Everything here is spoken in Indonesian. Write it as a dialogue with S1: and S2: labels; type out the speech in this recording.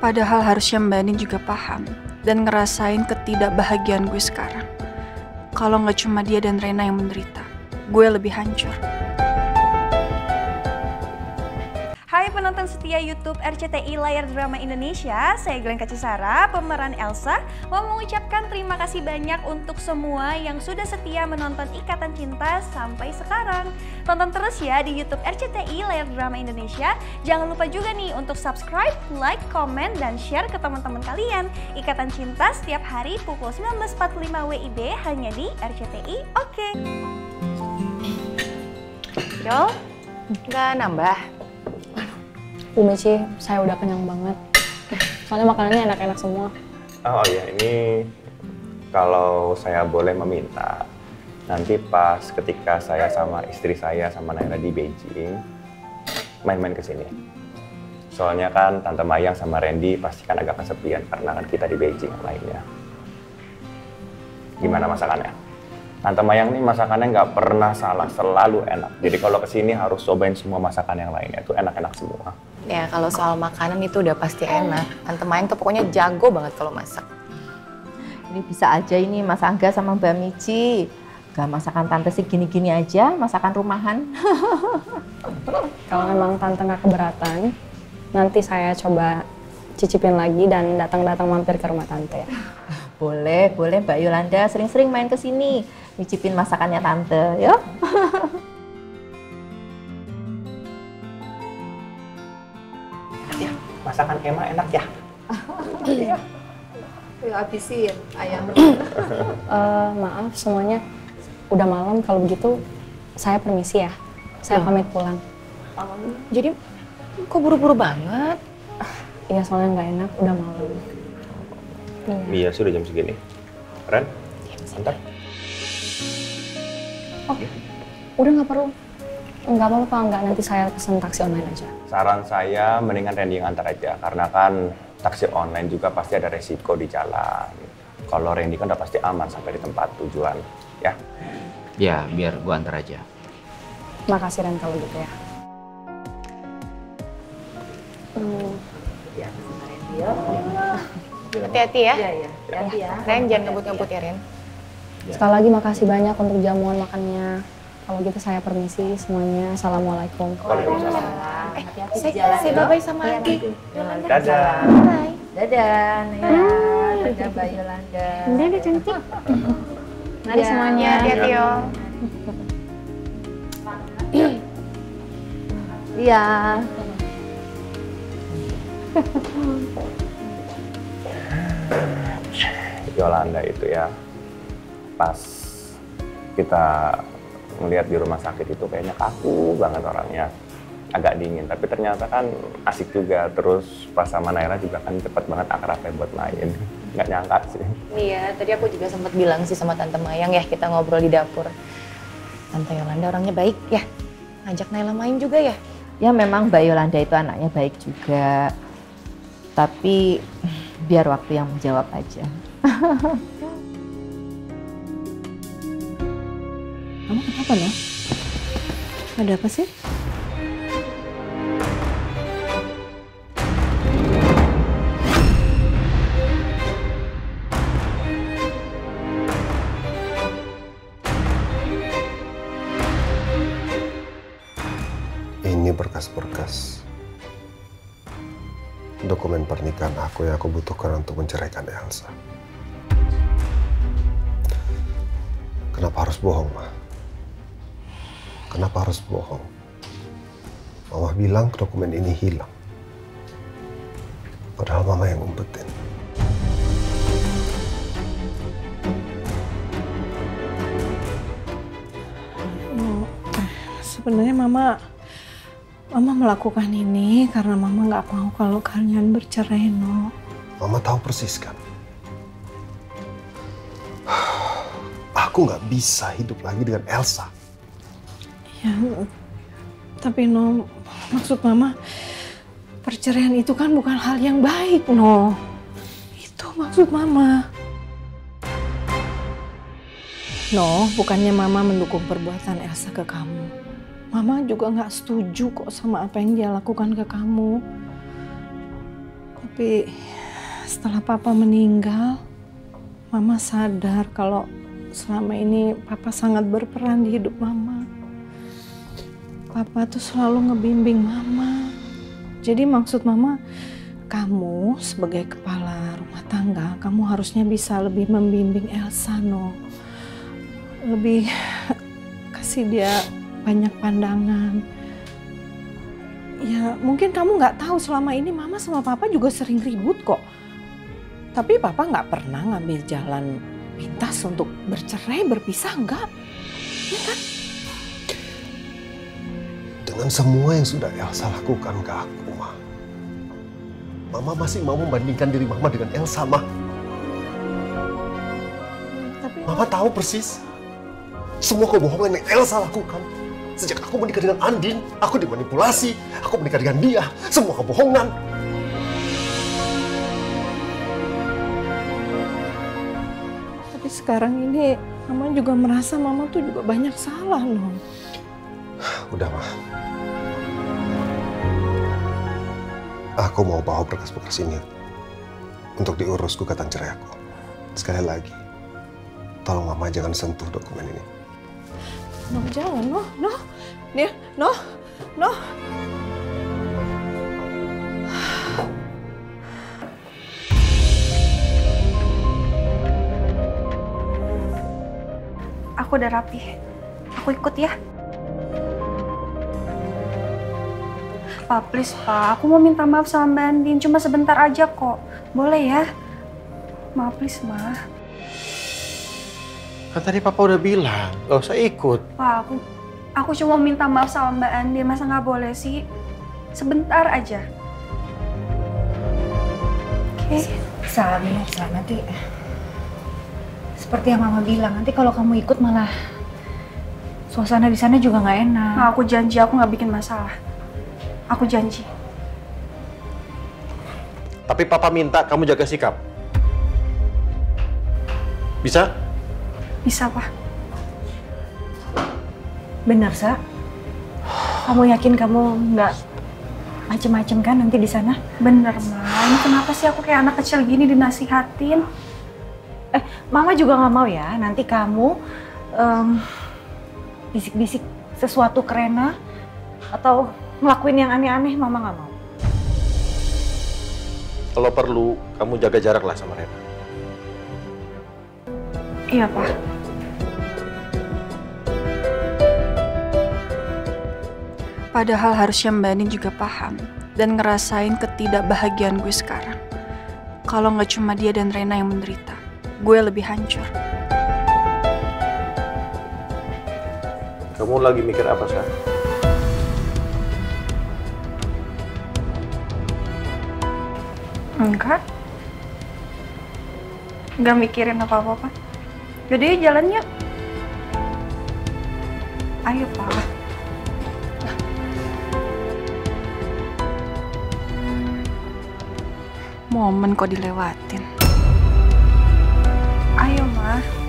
S1: Padahal harusnya Mbak Nin juga paham dan ngerasain ketidakbahagiaan gue sekarang. Kalau nggak cuma dia dan Rena yang menderita, gue lebih hancur.
S2: Penonton setia YouTube RCTI Layar Drama Indonesia, saya Glenn Kacisara, pemeran Elsa, mau mengucapkan terima kasih banyak untuk semua yang sudah setia menonton Ikatan Cinta sampai sekarang. Tonton terus ya di YouTube RCTI Layar Drama Indonesia. Jangan lupa juga nih untuk subscribe, like, komen, dan share ke teman-teman kalian. Ikatan Cinta setiap hari pukul 19.45 WIB hanya di RCTI Oke.
S3: Yol, nggak nambah?
S4: Bu Michi, saya udah kenyang banget. Soalnya makanannya enak-enak semua.
S5: Oh iya, ini kalau saya boleh meminta, nanti pas ketika saya sama istri saya sama Naila di Beijing, main-main ke sini. Soalnya kan Tante Mayang sama Randy pasti kan agak kesepian karena kan kita di Beijing yang lainnya. Gimana masakannya? Tante Mayang nih masakannya nggak pernah salah, selalu enak. Jadi kalau ke sini harus cobain semua masakan yang lainnya, itu enak-enak semua.
S3: Ya kalau soal makanan itu udah pasti enak. Tante Mayang tuh pokoknya jago banget kalau masak.
S6: Ini bisa aja ini Mas Angga sama Mbak Mici. Gak masakan tante sih gini-gini aja, masakan rumahan.
S4: Kalau memang tante nggak keberatan, nanti saya coba cicipin lagi dan datang-datang mampir ke rumah tante ya.
S6: boleh, boleh Mbak Yolanda sering-sering main ke sini. Nyicipin masakannya tante, yuk.
S5: Ya, masakan Emma enak ya?
S6: Yuk habisin ayam.
S4: Eh, maaf semuanya, udah malam kalau begitu saya permisi ya. Saya pamit pulang.
S3: Jadi kok buru-buru banget?
S4: Iya soalnya nggak enak, udah malam. Iya.
S5: Iya, sudah jam segini. Ren, antar.
S4: Udah nggak perlu. Nggak apa-apa, nggak nanti saya pesen taksi online aja.
S5: Saran saya mendingan Randy yang antar aja, karena kan taksi online juga pasti ada resiko di jalan. Kalau Randy kan udah pasti aman sampai di tempat tujuan, ya.
S7: Ya, biar gua antar aja.
S4: Makasih Ren kalau gitu ya. Hmm,
S3: Hati-hati ya.
S6: Iya, iya. Hati ya.
S3: Ren jangan ngebut-ngebut ya Ren.
S4: Sekali lagi makasih banyak untuk jamuan makannya. Kalau gitu saya permisi semuanya. Assalamualaikum.
S5: Waalaikumsalam.
S3: Eh,
S6: Hati-hati di
S3: saya,
S6: jalan,
S3: saya
S6: ya.
S3: bye-bye sama
S6: Iya,
S3: Adi.
S5: Dadah.
S3: Bye.
S6: Dadah, Naya. Dadah Mbak Yolanda.
S4: Dadah cantik. Mari
S6: Ya.
S4: semuanya.
S3: Hati-hati yo.
S6: Iya.
S5: Yolanda itu ya, pas kita melihat di rumah sakit itu kayaknya kaku banget orangnya agak dingin tapi ternyata kan asik juga terus pas sama Naira juga kan cepet banget akrabnya buat main nggak nyangka sih
S3: Iya, tadi aku juga sempat bilang sih sama Tante Mayang ya, kita ngobrol di dapur. Tante Yolanda orangnya baik ya. Ngajak Naila main juga ya.
S6: Ya memang Mbak Yolanda itu anaknya baik juga. Tapi biar waktu yang menjawab aja.
S8: Kamu kenapa loh? Ada apa sih?
S9: Ini berkas-berkas dokumen pernikahan aku yang aku butuhkan untuk menceraikan Elsa. Kenapa harus bohong, Ma? Kenapa harus bohong? Mama bilang dokumen ini hilang. Padahal Mama yang umpetin.
S8: No, sebenarnya mama mama melakukan ini karena mama nggak mau kalau kalian bercerai, no.
S9: Mama tahu persis kan? Aku nggak bisa hidup lagi dengan Elsa.
S8: Ya, tapi no, maksud mama perceraian itu kan bukan hal yang baik, no. Itu maksud mama. No, bukannya mama mendukung perbuatan Elsa ke kamu. Mama juga nggak setuju kok sama apa yang dia lakukan ke kamu. Tapi setelah papa meninggal, mama sadar kalau selama ini papa sangat berperan di hidup mama. Papa tuh selalu ngebimbing mama. Jadi maksud mama, kamu sebagai kepala rumah tangga, kamu harusnya bisa lebih membimbing Elsa, no. Lebih kasih dia banyak pandangan. Ya mungkin kamu nggak tahu selama ini mama sama papa juga sering ribut kok. Tapi papa nggak pernah ngambil jalan pintas untuk bercerai, berpisah, enggak. Ya kan?
S9: Dengan semua yang sudah Elsa lakukan ke aku, Ma. Mama masih mau membandingkan diri Mama dengan Elsa, Ma.
S8: Tapi
S9: Mama tahu persis semua kebohongan yang Elsa lakukan. Sejak aku menikah dengan Andin, aku dimanipulasi, aku menikah dengan dia, semua kebohongan.
S8: tapi sekarang ini mama juga merasa mama tuh juga banyak salah loh.
S9: Udah, Ma. Aku mau bawa berkas-berkas ini untuk diurus gugatan cerai aku. Sekali lagi, tolong Mama jangan sentuh dokumen ini.
S8: No, jangan, no, no. Nih, no, no.
S2: Aku udah rapi. Aku ikut ya. Pak, please Pak. Aku mau minta maaf sama Mbak Andin. Cuma sebentar aja kok. Boleh ya? Maaf please, Ma.
S10: Kan tadi papa udah bilang, gak usah ikut.
S2: Pak, aku aku cuma minta maaf sama Mbak Andin. Masa nggak boleh sih? Sebentar aja. Oke.
S11: Sa, Mino, Sa, nanti seperti yang Mama bilang, nanti kalau kamu ikut malah suasana di sana juga nggak enak.
S2: Nah, aku janji aku nggak bikin masalah. Aku janji.
S10: Tapi papa minta kamu jaga sikap. Bisa?
S2: Bisa, Pak.
S11: Benar, Sa? Kamu yakin kamu nggak macem-macem kan nanti di sana?
S2: Bener, Ma. Ini kenapa sih aku kayak anak kecil gini dinasihatin?
S11: Eh, Mama juga nggak mau ya nanti kamu em, bisik-bisik sesuatu ke Rena atau ngelakuin yang aneh-aneh, Mama nggak mau.
S10: Kalau perlu, kamu jaga jarak lah sama Rena.
S2: Iya, Pak.
S1: Padahal harusnya Mbak Andin juga paham dan ngerasain ketidakbahagiaan gue sekarang. Kalau nggak cuma dia dan Rena yang menderita, gue lebih hancur.
S10: Kamu lagi mikir apa, Sa?
S2: enggak. Enggak mikirin apa apa pak. Jadi jalannya ayo pak.
S1: Momen kok dilewatin. Ayo mah